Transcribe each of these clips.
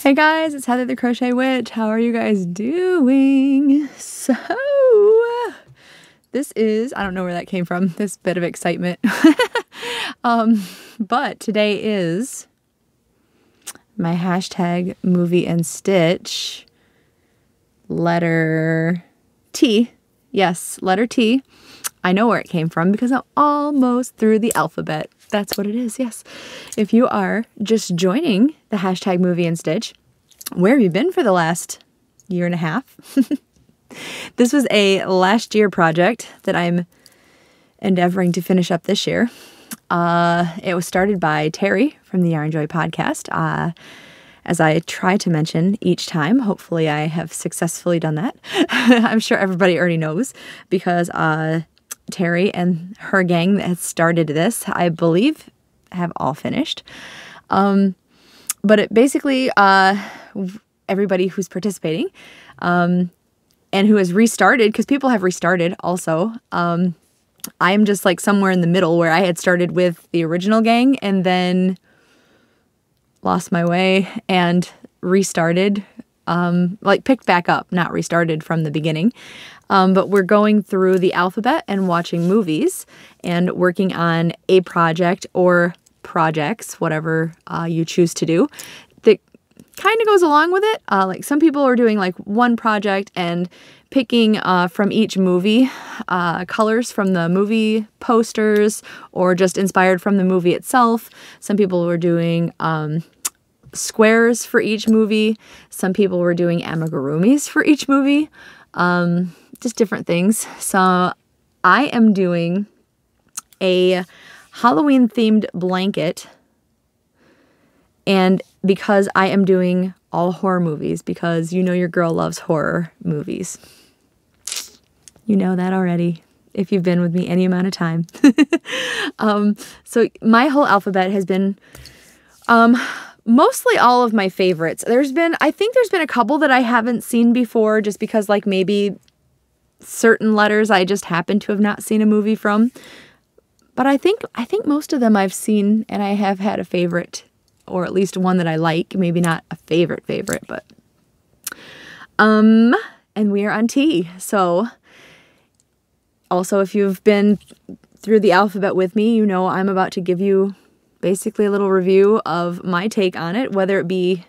Hey guys, it's Heather the Crochet Witch. How are you guys doing? So, this is, I don't know where that came from, this bit of excitement. um, but today is my hashtag movie and stitch letter T. Yes, letter T. I know where it came from because I'm almost through the alphabet. That's what it is, yes. If you are just joining the hashtag movie and stitch, where have you been for the last year and a half? this was a last year project that I'm endeavoring to finish up this year. Uh, it was started by Terri from the Yarn Joy podcast. Uh, as I try to mention each time, hopefully I have successfully done that. I'm sure everybody already knows because uh, Terri and her gang that has started this, I believe, have all finished. Um, but it basically, uh, everybody who's participating um, and who has restarted, because people have restarted also. Um, I'm just like somewhere in the middle where I had started with the original gang and then lost my way and restarted, um, like picked back up, not restarted from the beginning. Um, but we're going through the alphabet and watching movies and working on a project or projects, whatever uh, you choose to do, that kind of goes along with it. Uh, like some people are doing like one project and picking uh, from each movie uh, colors from the movie posters or just inspired from the movie itself. Some people were doing um, squares for each movie. Some people were doing amigurumis for each movie. Um, just different things. So I am doing a Halloween themed blanket. And because I am doing all horror movies, because you know your girl loves horror movies. You know that already if you've been with me any amount of time. um, so my whole alphabet has been um, mostly all of my favorites. There's been, I think there's been a couple that I haven't seen before just because, like, maybe certain letters I just happen to have not seen a movie from. But I think I think most of them I've seen and I have had a favorite or at least one that I like, maybe not a favorite favorite, but um and we are on T. So also if you've been through the alphabet with me, you know I'm about to give you basically a little review of my take on it, whether it be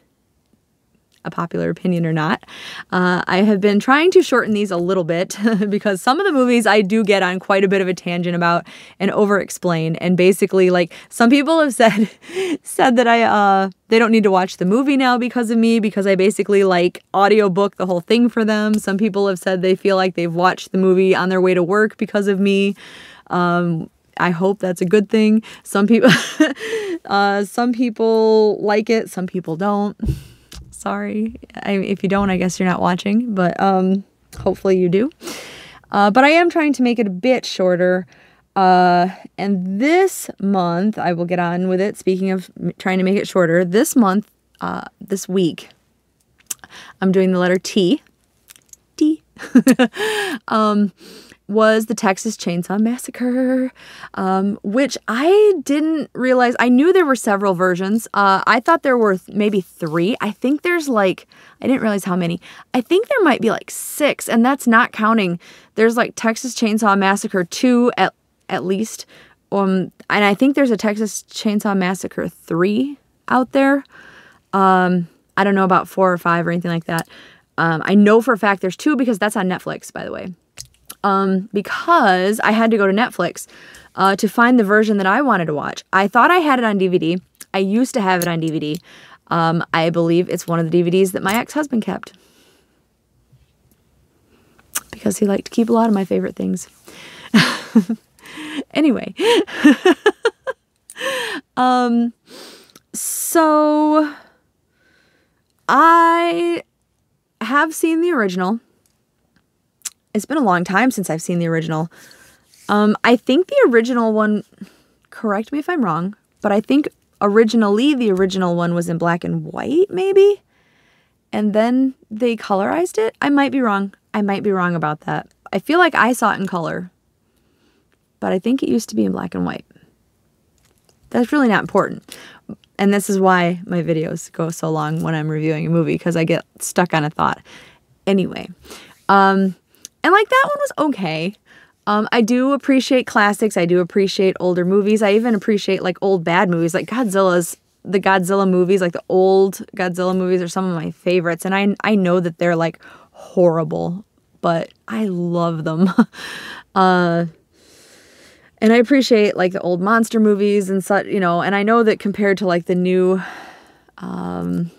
a popular opinion or not. Uh, I have been trying to shorten these a little bit because some of the movies I do get on quite a bit of a tangent about and over explain. And basically, like some people have said, said that I uh, they don't need to watch the movie now because of me because I basically like audiobook the whole thing for them. Some people have said they feel like they've watched the movie on their way to work because of me. Um, I hope that's a good thing. Some people, uh, some people like it, some people don't sorry. I, if you don't, I guess you're not watching, but um, hopefully you do. Uh, but I am trying to make it a bit shorter. Uh, and this month, I will get on with it. Speaking of trying to make it shorter, this month, uh, this week, I'm doing the letter T. T. um, was the Texas Chainsaw Massacre, um, which I didn't realize. I knew there were several versions. Uh, I thought there were th- maybe three. I think there's like, I didn't realize how many. I think there might be like six, and that's not counting. There's like Texas Chainsaw Massacre 2 at, at least. Um, and I think there's a Texas Chainsaw Massacre 3 out there. Um, I don't know about four or five or anything like that. Um, I know for a fact there's two because that's on Netflix, by the way um, because I had to go to Netflix uh, to find the version that I wanted to watch. I thought I had it on DVD. I used to have it on DVD. Um, I believe it's one of the DVDs that my ex husband kept because he liked to keep a lot of my favorite things. anyway, um, so I have seen the original it's been a long time since I've seen the original. Um, I think the original one, correct me if I'm wrong, but I think originally the original one was in black and white, maybe? And then they colorized it? I might be wrong. I might be wrong about that. I feel like I saw it in color, but I think it used to be in black and white. That's really not important. and this is why my videos go so long when I'm reviewing a movie because I get stuck on a thought. Anyway, um, and like that one was okay. Um, I do appreciate classics. I do appreciate older movies. I even appreciate like old bad movies, like Godzilla's. The Godzilla movies, like the old Godzilla movies, are some of my favorites, and I I know that they're like horrible, but I love them. uh, and I appreciate like the old monster movies and such, you know, and I know that compared to like the new um,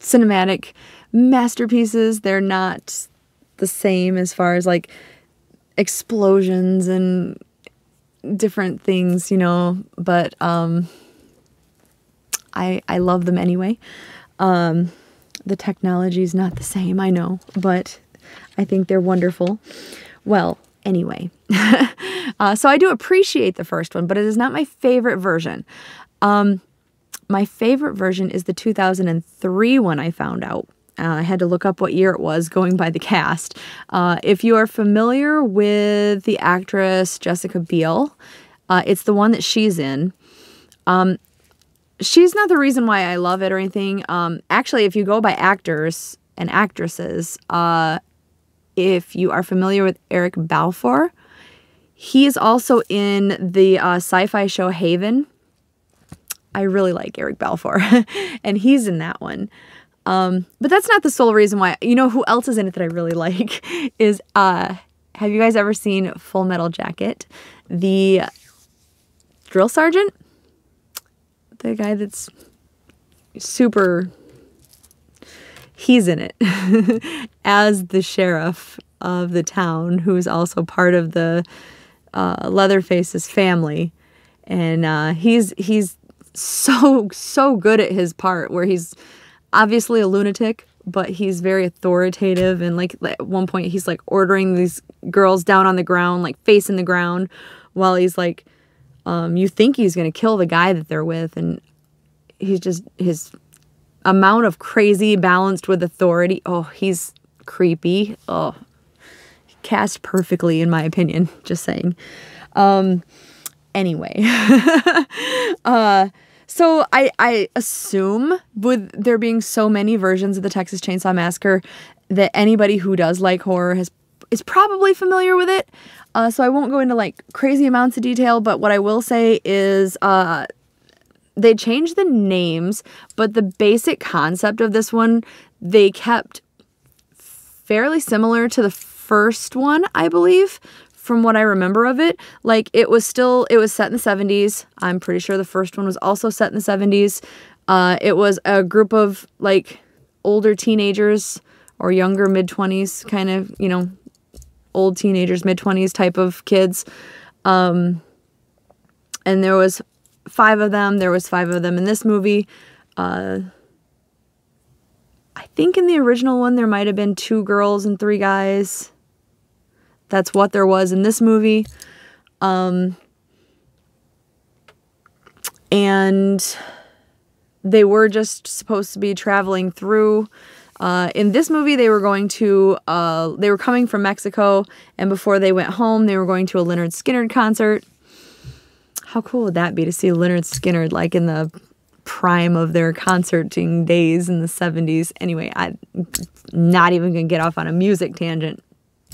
cinematic masterpieces, they're not the same as far as like explosions and different things, you know, but um, I I love them anyway. Um, the technology is not the same, I know, but I think they're wonderful. Well, anyway. uh, so I do appreciate the first one, but it is not my favorite version. Um, my favorite version is the 2003 one I found out. Uh, I had to look up what year it was going by the cast. Uh, if you are familiar with the actress Jessica Biel, uh, it's the one that she's in. Um, she's not the reason why I love it or anything. Um, actually, if you go by actors and actresses, uh, if you are familiar with Eric Balfour, he is also in the uh, sci fi show Haven. I really like Eric Balfour, and he's in that one. Um, but that's not the sole reason why. You know who else is in it that I really like is uh, have you guys ever seen Full Metal Jacket? The drill sergeant, the guy that's super he's in it as the sheriff of the town, who's also part of the uh, Leatherface's family, and uh, he's he's so so good at his part, where he's obviously a lunatic, but he's very authoritative, and like at one point he's like ordering these girls down on the ground, like facing the ground, while he's like, um, you think he's gonna kill the guy that they're with, and he's just his amount of crazy balanced with authority. Oh, he's creepy. Oh, cast perfectly in my opinion. Just saying. Um, anyway, uh, so I I assume with there being so many versions of the Texas Chainsaw Massacre that anybody who does like horror has is probably familiar with it. Uh, so I won't go into like crazy amounts of detail, but what I will say is uh, they changed the names, but the basic concept of this one they kept fairly similar to the first one, I believe, from what I remember of it. Like it was still it was set in the 70s. I'm pretty sure the first one was also set in the 70s. Uh, it was a group of like older teenagers or younger mid 20s kind of, you know, old teenagers, mid 20s type of kids. Um, and there was five of them. There was five of them in this movie. Uh, I think in the original one there might have been two girls and three guys. That's what there was in this movie. Um, and they were just supposed to be traveling through. Uh, in this movie, they were going to, uh, they were coming from Mexico, and before they went home, they were going to a Leonard Skinner concert how cool would that be to see Leonard Skinner like in the prime of their concerting days in the 70s? Anyway, I'm not even to get off on a music tangent.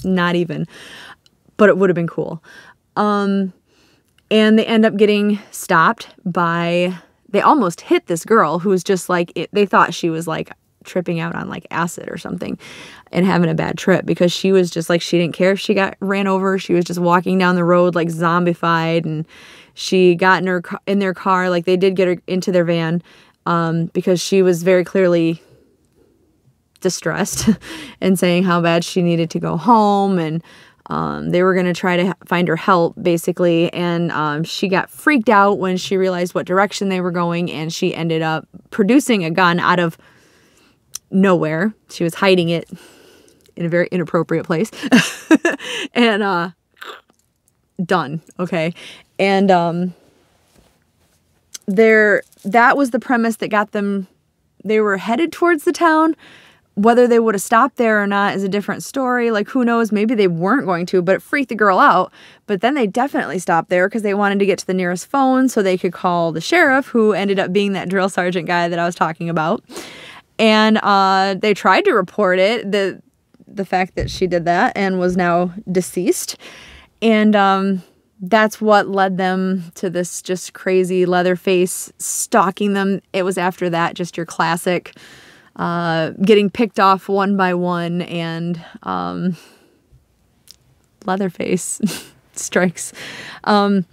Not even. But it would have been cool. Um, and they end up getting stopped by they almost hit this girl who was just like it, they thought she was like tripping out on like acid or something and having a bad trip because she was just like she didn't care if she got ran over she was just walking down the road like zombified and she got in her in their car, like they did get her into their van, um, because she was very clearly distressed and saying how bad she needed to go home and um, they were going to try to find her help basically. And um, she got freaked out when she realized what direction they were going and she ended up producing a gun out of nowhere. She was hiding it in a very inappropriate place. And uh done okay? And um, there that was the premise that got them. They were headed towards the town, whether they would have stopped there or not is a different story. Like, who knows? Maybe they weren't going to, but it freaked the girl out. But then they definitely stopped there because they wanted to get to the nearest phone so they could call the sheriff, who ended up being that drill sergeant guy that I was talking about. And uh, they tried to report it, the, the fact that she did that and was now deceased. And um, that's what led them to this just crazy Leatherface stalking them. It was after that, just your classic uh, getting picked off one by one, and um, Leatherface strikes. Um,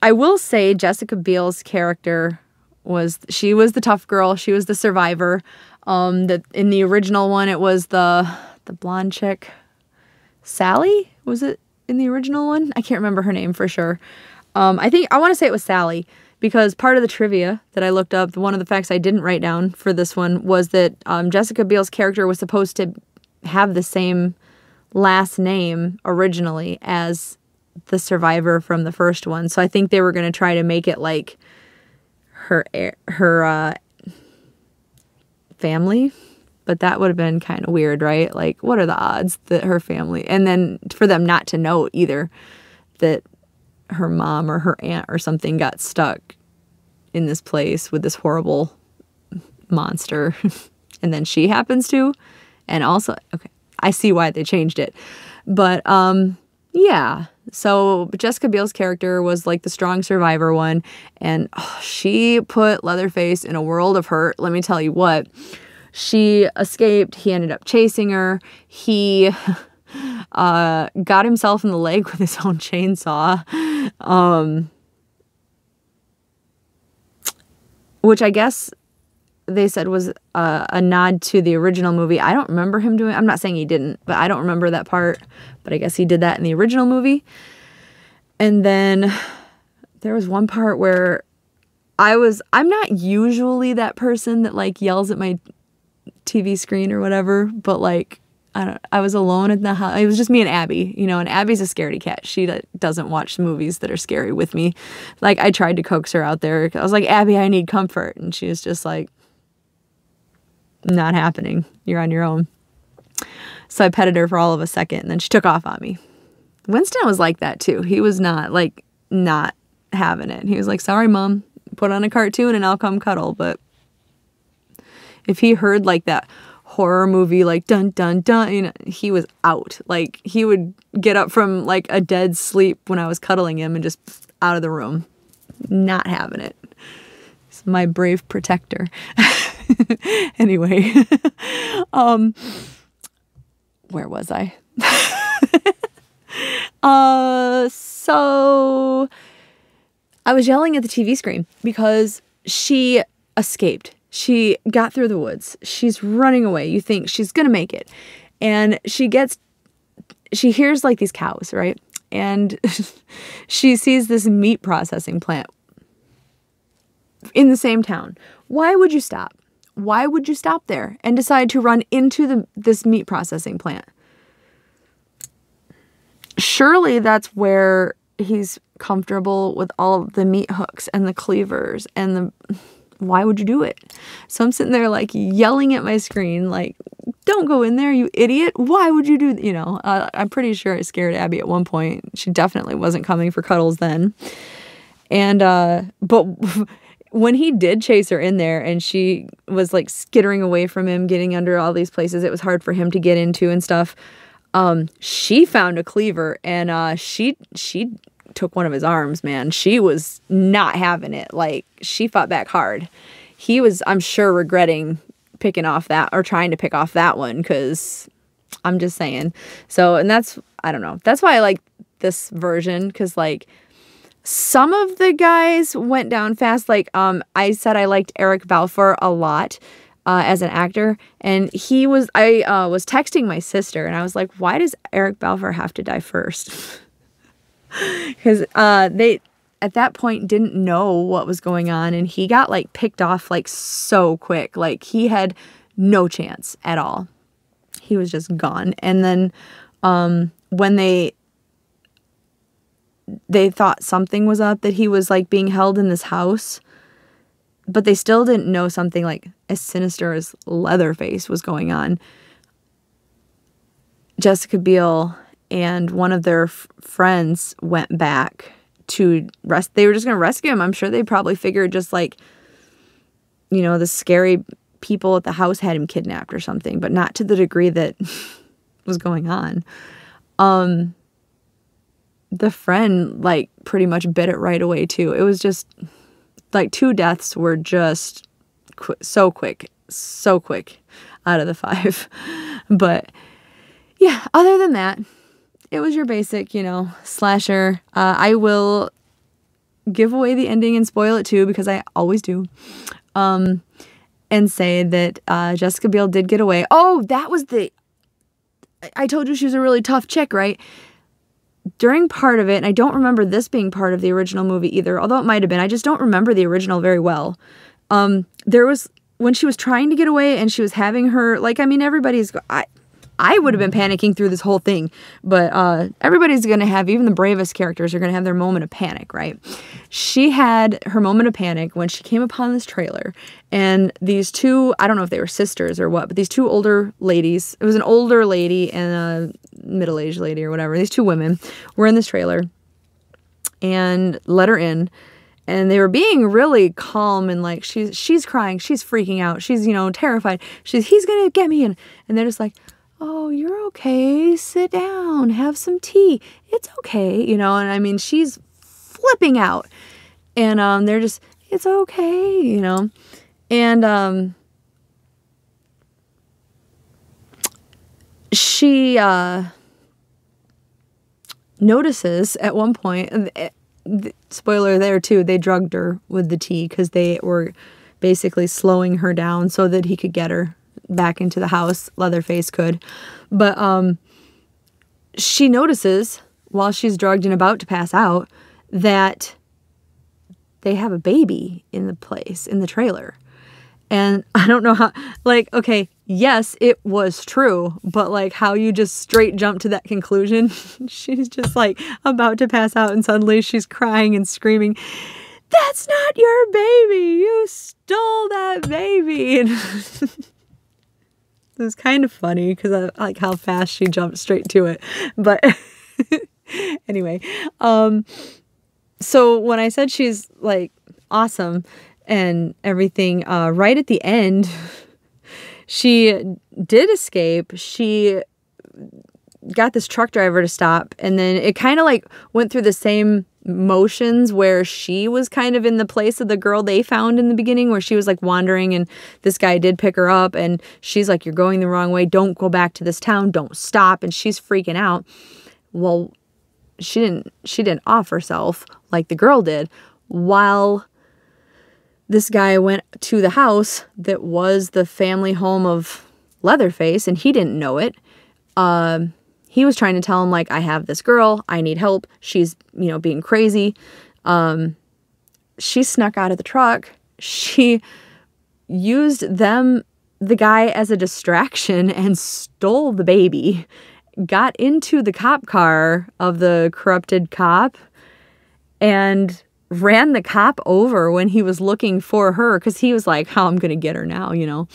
I will say Jessica Biel's character was she was the tough girl. She was the survivor. Um, that in the original one, it was the the blonde chick, Sally. Was it in the original one? I can't remember her name for sure. Um, I think I want to say it was Sally because part of the trivia that I looked up, one of the facts I didn't write down for this one was that um, Jessica Biel's character was supposed to have the same last name originally as the survivor from the first one. So I think they were going to try to make it like her her uh, family, but that would have been kind of weird, right? Like, what are the odds that her family, and then for them not to know either that her mom or her aunt or something got stuck in this place with this horrible monster. And then she happens to and also okay i see why they changed it. But um yeah so jessica biel's character was like the strong survivor one and oh, she put leatherface in a world of hurt. Let me tell you what. She escaped. He ended up chasing her. He uh, got himself in the leg with his own chainsaw. Um, which I guess they said was a, a, nod to the original movie. I don't remember him doing. I'm not saying he didn't, but I don't remember that part. But I guess he did that in the original movie. And then there was one part where I was. I'm not usually that person that like yells at my TV screen or whatever, but like I. I was alone in the house. It was just me and Abby, you know. And Abby's a scaredy cat. She doesn't watch movies that are scary with me. Like I tried to coax her out there. I was like, Abby, I need comfort, and she was just like, not happening. You're on your own. So I petted her for all of a second, and then she took off on me. Winston was like that too. He was not like not having it. He was like, "Sorry, mom. Put on a cartoon, and I'll come cuddle." But if he heard like that horror movie like dun dun dun you know he was out. Like he would get up from like a dead sleep when i was cuddling him and just out of the room not having it. He's my brave protector. Anyway um where was i? Uh so i was yelling at the tv screen because she escaped she got through the woods. She's running away. You think she's going to make it. And she gets, she hears like these cows, right? And she sees this meat processing plant in the same town. Why would you stop? Why would you stop there and decide to run into the, this meat processing plant? Surely that's where he's comfortable with all of the meat hooks and the cleavers and the why would you do it? So I'm sitting there like yelling at my screen, like, don't go in there, you idiot. Why would you do, you know, uh, I'm pretty sure I scared Abby at one point. She definitely wasn't coming for cuddles then. And, uh, but when he did chase her in there and she was like skittering away from him, getting under all these places it was hard for him to get into and stuff, um, she found a cleaver and, uh, she, she took one of his arms, man. She was not having it. Like she fought back hard. He was, I'm sure, regretting picking off that or trying to pick off that one because I'm just saying. So, and that's, I don't know. That's why I like this version because, like, some of the guys went down fast. Like, um, I said I liked Eric Balfour a lot. Uh, as an actor, and he was. I uh, was texting my sister, and I was like, "Why does Eric Balfour have to die first? because uh, they at that point didn't know what was going on and he got like picked off like so quick. Like he had no chance at all. He was just gone. And then um, when they they thought something was up that he was like being held in this house but they still didn't know something like as sinister as Leatherface was going on. Jessica Biel and one of their f- friends went back to rest. They were just going to rescue him. I'm sure they probably figured just like, you know, the scary people at the house had him kidnapped or something, but not to the degree that was going on. Um, the friend like pretty much bit it right away too. It was just like two deaths were just qu- so quick, so quick out of the five. but yeah, other than that, it was your basic, you know, slasher. Uh, I will give away the ending and spoil it too because I always do. Um, and say that uh, Jessica Biel did get away. Oh, that was the. I told you she was a really tough chick, right? During part of it, and I don't remember this being part of the original movie either, although it might have been. I just don't remember the original very well. Um, there was when she was trying to get away and she was having her like I mean everybody's I I would have been panicking through this whole thing, but uh, everybody's going to have, even the bravest characters are going to have their moment of panic, right? She had her moment of panic when she came upon this trailer, and these two, I don't know if they were sisters or what, but these two older ladies, it was an older lady and a middle aged lady or whatever, these two women were in this trailer and let her in and they were being really calm and like she's she's crying she's freaking out she's you know terrified she's he's gonna get me and and they're just like oh, you're okay. Sit down, have some tea. It's okay, you know. And I mean, she's flipping out, and um, they're just, it's okay, you know. And um, she uh, notices at one point. Eh, spoiler there too. They drugged her with the tea because they were basically slowing her down so that he could get her back into the house. Leatherface could. But um, she notices while she's drugged and about to pass out that they have a baby in the place, in the trailer. And I don't know how, like, okay, yes, it was true, but like how you just straight jump to that conclusion. she's just like about to pass out, and suddenly she's crying and screaming, That's not your baby! You stole that baby! It was kind of funny because I like how fast she jumped straight to it. But anyway, um, so when I said she's like awesome and everything, uh, right at the end, she did escape. She got this truck driver to stop, and then it kind of like went through the same motions where she was kind of in the place of the girl they found in the beginning where she was like wandering and this guy did pick her up and she's like you're going the wrong way. Don't go back to this town. Don't stop. And she's freaking out. Well she didn't she didn't off herself like the girl did while this guy went to the house that was the family home of Leatherface and he didn't know it. Um he was trying to tell him like I have this girl, I need help. She's, you know, being crazy. Um she snuck out of the truck. She used them the guy as a distraction and stole the baby. Got into the cop car of the corrupted cop and ran the cop over when he was looking for her cuz he was like, "How I'm going to get her now," you know.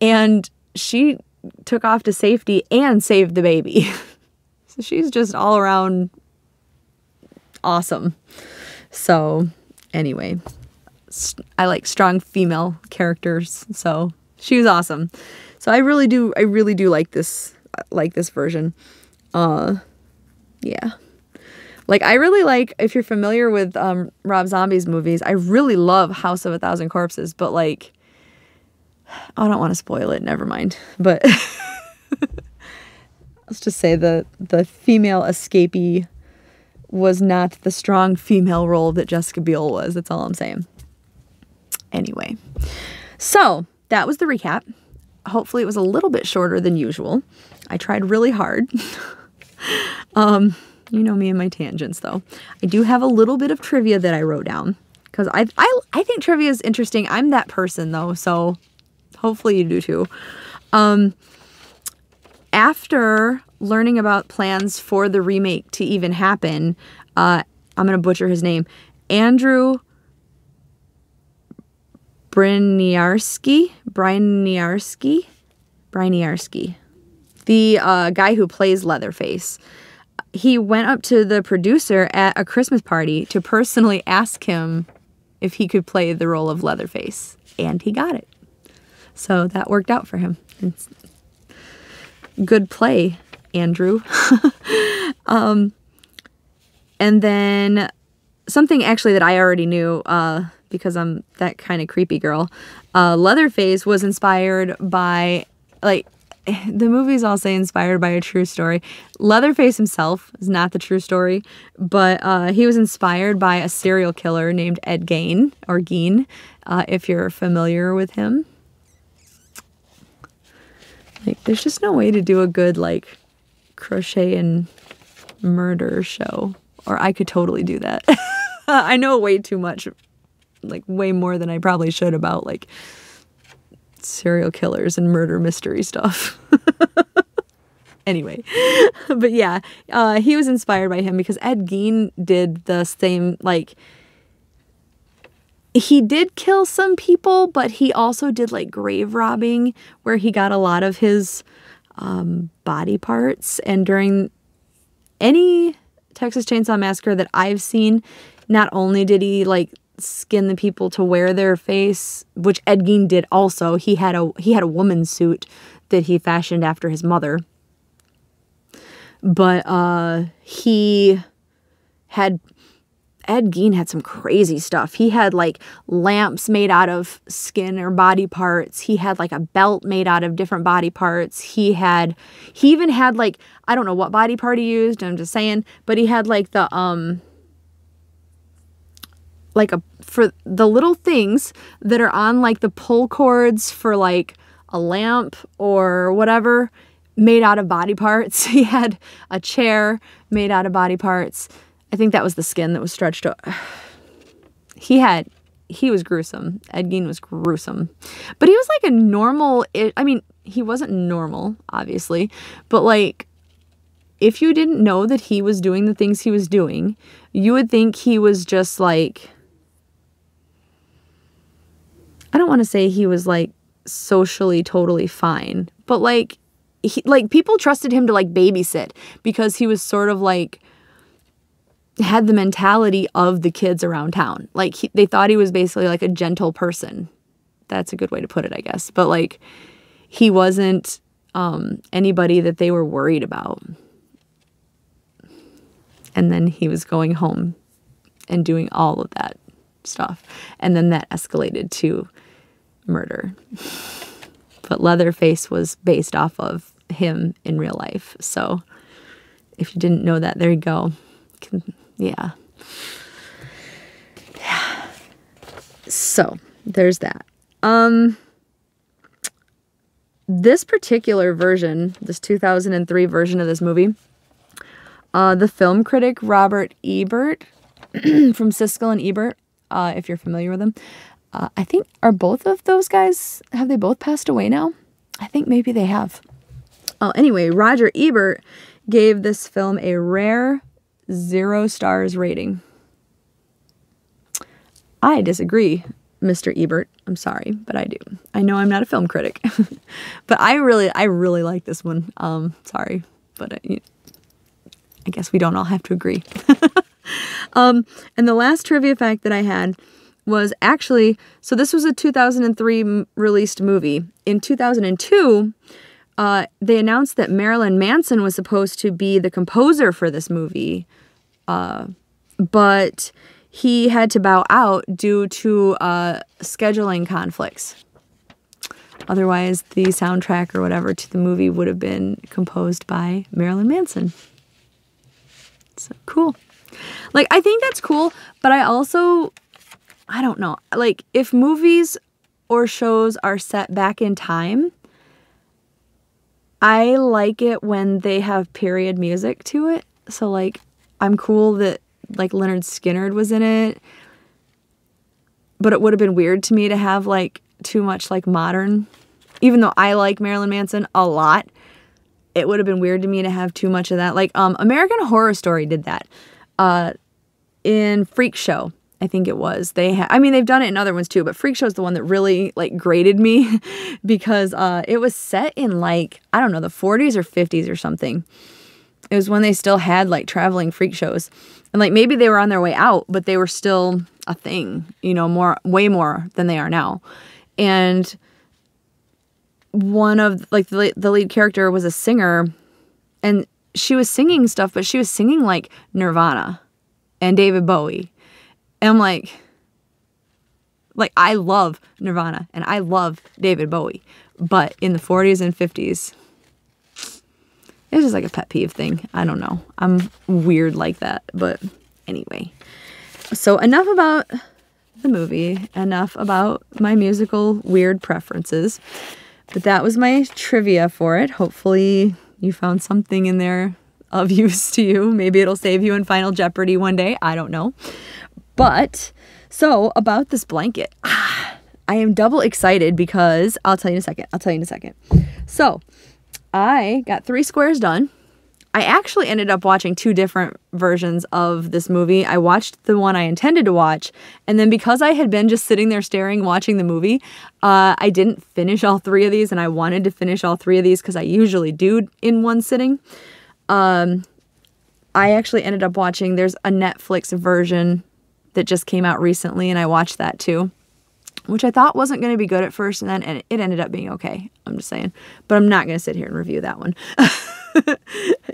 And she took off to safety and saved the baby. so she's just all around awesome. So, anyway, I like strong female characters. So, she was awesome. So, I really do I really do like this like this version. Uh yeah. Like I really like if you're familiar with um Rob Zombie's movies, I really love House of a Thousand Corpses, but like I don't want to spoil it. Never mind. But let's just say the the female escapee was not the strong female role that Jessica Biel was. That's all I'm saying. Anyway, so that was the recap. Hopefully, it was a little bit shorter than usual. I tried really hard. um, you know me and my tangents, though. I do have a little bit of trivia that I wrote down because I, I I think trivia is interesting. I'm that person though, so Hopefully you do too. Um, after learning about plans for the remake to even happen, uh, I'm going to butcher his name, Andrew Bryniarski, Bryniarski, Bryniarski, the uh, guy who plays Leatherface. He went up to the producer at a Christmas party to personally ask him if he could play the role of Leatherface, and he got it. So that worked out for him. It's good play, Andrew. um, and then something actually that I already knew uh, because I'm that kind of creepy girl. Uh, Leatherface was inspired by, like, the movies all say inspired by a true story. Leatherface himself is not the true story, but uh, he was inspired by a serial killer named Ed Gein, or Gein, uh, if you're familiar with him. Like, there's just no way to do a good, like, crochet and murder show. Or I could totally do that. I know way too much, like, way more than I probably should about, like, serial killers and murder mystery stuff. anyway, but yeah, uh, he was inspired by him because Ed Gein did the same, like, he did kill some people, but he also did like grave robbing where he got a lot of his um, body parts. And during any Texas Chainsaw Massacre that I've seen, not only did he like skin the people to wear their face, which Ed Gein did also. He had a he had a woman's suit that he fashioned after his mother. But uh he had Ed Gein had some crazy stuff. He had like lamps made out of skin or body parts. He had like a belt made out of different body parts. He had he even had like I don't know what body part he used, I'm just saying, but he had like the um like a for the little things that are on like the pull cords for like a lamp or whatever made out of body parts. He had a chair made out of body parts. I think that was the skin that was stretched. He had, he was gruesome. Ed Gein was gruesome. But he was like a normal, I mean, he wasn't normal, obviously, but like, if you didn't know that he was doing the things he was doing, you would think he was just like, I don't want to say he was like socially totally fine, but like, he, like people trusted him to like babysit because he was sort of like had the mentality of the kids around town. Like he, they thought he was basically like a gentle person. That's a good way to put it, I guess. But like he wasn't um, anybody that they were worried about. And then he was going home and doing all of that stuff. And then that escalated to murder. But Leatherface was based off of him in real life. So if you didn't know that, there you go. Can, yeah. Yeah. So there's that. Um, this particular version, this 2003 version of this movie, uh, the film critic Robert Ebert from Siskel and Ebert, uh, if you're familiar with them, uh, I think are both of those guys have they both passed away now? I think maybe they have. Oh, anyway, Roger Ebert gave this film a rare zero stars rating. I disagree, Mr. Ebert. I'm sorry, but I do. I know I'm not a film critic, but I really, I really like this one. Um, sorry, but I, I guess we don't all have to agree. um, and the last trivia fact that I had was actually so this was a 2003 released movie. In 2002, uh, they announced that Marilyn Manson was supposed to be the composer for this movie, uh, but he had to bow out due to uh, scheduling conflicts. Otherwise, the soundtrack or whatever to the movie would have been composed by Marilyn Manson. So cool. Like, I think that's cool, but I also, I don't know. Like, if movies or shows are set back in time, I like it when they have period music to it. So like I'm cool that like Leonard Skynyrd was in it. But it would have been weird to me to have like too much like modern even though I like Marilyn Manson a lot, it would have been weird to me to have too much of that. Like um American Horror Story did that. Uh in Freak Show. I think it was. They ha- I mean they've done it in other ones too, but Freak Show is the one that really like graded me because uh it was set in like I don't know, the 40s or 50s or something. It was when they still had like traveling freak shows. And like maybe they were on their way out, but they were still a thing, you know, more way more than they are now. And one of like the, the lead character was a singer and she was singing stuff, but she was singing like Nirvana and David Bowie. And I'm like, like I love Nirvana and I love David Bowie, but in the 40s and 50s, it's just like a pet peeve thing. I don't know. I'm weird like that, but anyway. So enough about the movie, enough about my musical weird preferences. But that was my trivia for it. Hopefully, you found something in there of use to you. Maybe it'll save you in Final Jeopardy one day. I don't know. But so about this blanket, I am double excited because I'll tell you in a second. I'll tell you in a second. So I got three squares done. I actually ended up watching two different versions of this movie. I watched the one I intended to watch, and then because I had been just sitting there staring, watching the movie, uh, I didn't finish all three of these, and I wanted to finish all three of these because I usually do in one sitting. Um, I actually ended up watching, there's a Netflix version that just came out recently, and I watched that too which I thought wasn't going to be good at first, and then and it ended up being okay. I'm just saying. But I'm not going to sit here and review that one.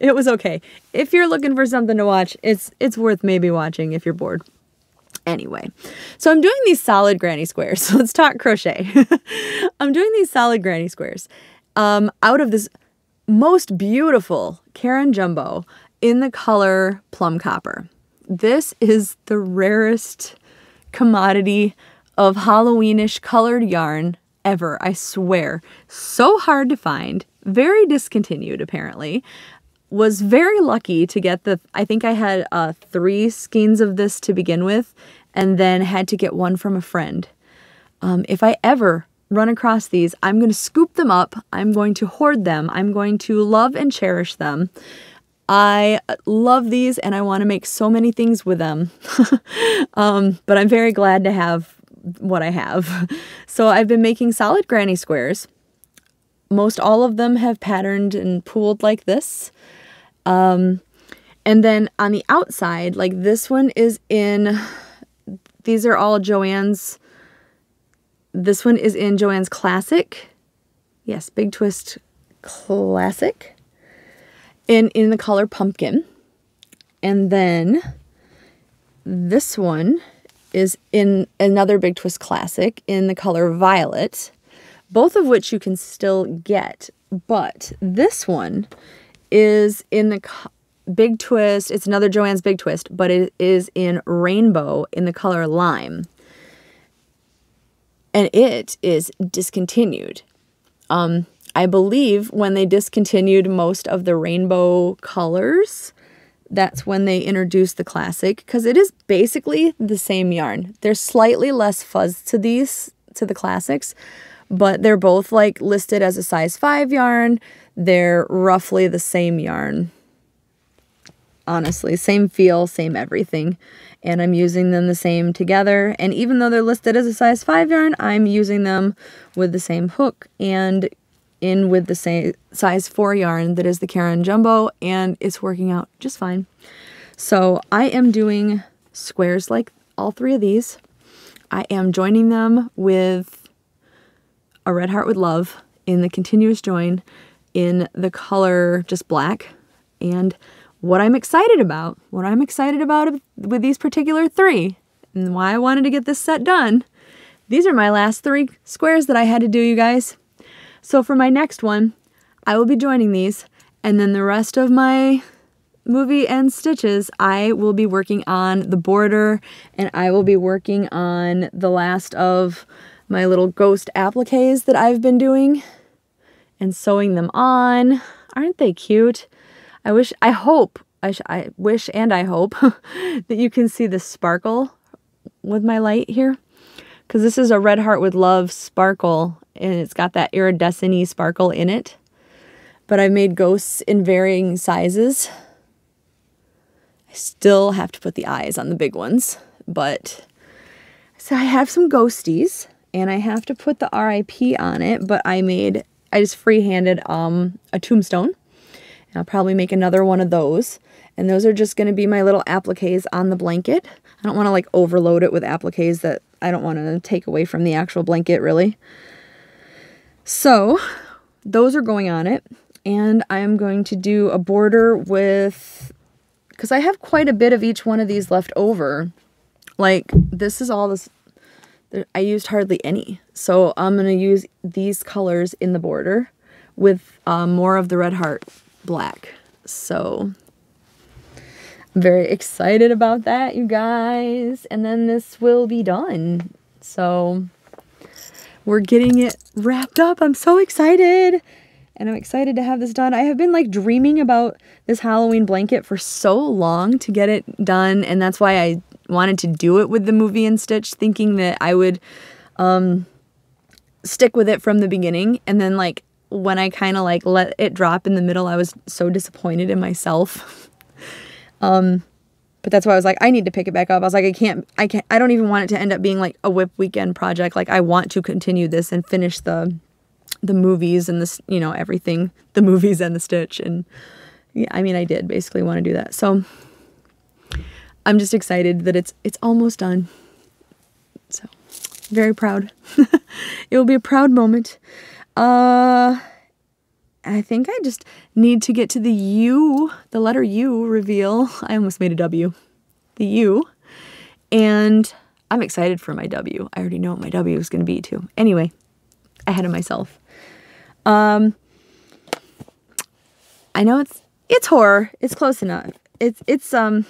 it was okay. If you're looking for something to watch, it's it's worth maybe watching if you're bored. Anyway, so I'm doing these solid granny squares. So let's talk crochet. I'm doing these solid granny squares um, out of this most beautiful Caron Jumbo in the color plum copper. This is the rarest commodity of Halloweenish colored yarn ever, I swear. So hard to find, very discontinued apparently. Was very lucky to get the, I think I had uh, three skeins of this to begin with, and then had to get one from a friend. Um, if I ever run across these, I'm going to scoop them up. I'm going to hoard them. I'm going to love and cherish them. I love these and I want to make so many things with them. um, but I'm very glad to have what I have. So I've been making solid granny squares. Most all of them have patterned and pooled like this. Um, and then on the outside, like this one is in, these are all Joann's, this one is in Joann's Classic. Yes, Big Twist Classic. In, in the color Pumpkin. And then this one is in another Big Twist classic in the color Violet, both of which you can still get. But this one is in the Big Twist. It's another Joann's Big Twist, but it is in Rainbow in the color Lime. And it is discontinued. Um, I believe when they discontinued most of the rainbow colors, that's when they introduced the classic because it is basically the same yarn. There's slightly less fuzz to these, to the classics, but they're both like listed as a size 5 yarn. They're roughly the same yarn. Honestly, same feel, same everything. And I'm using them the same together. And even though they're listed as a size 5 yarn, I'm using them with the same hook and in with the same size 4 yarn that is the Caron Jumbo and it's working out just fine. So I am doing squares like all three of these. I am joining them with a red heart with love in the continuous join in the color just black and what I'm excited about, what I'm excited about with these particular three and why I wanted to get this set done. These are my last three squares that I had to do, you guys. So for my next one, I will be joining these, and then the rest of my movie and stitches, I will be working on the border, and I will be working on the last of my little ghost appliques that I've been doing and sewing them on. Aren't they cute? I wish, I hope, I, I wish and I hope that you can see the sparkle with my light here. Because this is a Red Heart with Love sparkle and it's got that iridescent sparkle in it. But I've made ghosts in varying sizes. I still have to put the eyes on the big ones, but So I have some ghosties and I have to put the RIP on it, but I made, I just freehanded um, a tombstone. And I'll probably make another one of those. And those are just going to be my little appliques on the blanket. I don't want to like overload it with appliques that I don't want to take away from the actual blanket really. So those are going on it. And I'm going to do a border with, because I have quite a bit of each one of these left over. Like this is all this, I used hardly any. So I'm going to use these colors in the border with um, more of the red heart black. So I'm very excited about that, you guys. And then this will be done. So we're getting it wrapped up. I'm so excited. And I'm excited to have this done. I have been like dreaming about this Halloween blanket for so long to get it done. And that's why I wanted to do it with the movie and Stitch, thinking that I would um, stick with it from the beginning. And then like when I kind of like let it drop in the middle, I was so disappointed in myself. um, but that's why I was like, I need to pick it back up. I was like, I can't, I can't, I don't even want it to end up being like a WIP weekend project. Like I want to continue this and finish the, the movies and this, you know, everything, the movies and the Stitch. And yeah, I mean, I did basically want to do that. So I'm just excited that it's, it's almost done. So very proud. it will be a proud moment. Uh, I think I just need to get to the U, the letter U reveal. I almost made a W. The U. And I'm excited for my W. I already know what my W is going to be too. Anyway, ahead of myself. Um I know it's it's horror. It's close enough. It's it's um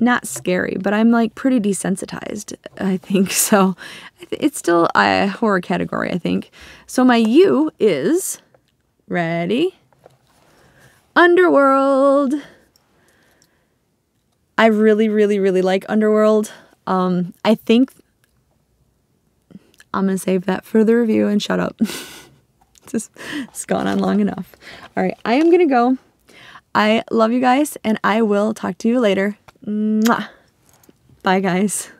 not scary, but I'm like pretty desensitized, I think. So it's still a horror category, I think. So my U is ready. Underworld. I really, really, really like Underworld. Um, I think I'm gonna save that for the review and shut up. Just it's gone on long enough. All right, I am gonna go. I love you guys, and I will talk to you later. Mwah. Bye, guys.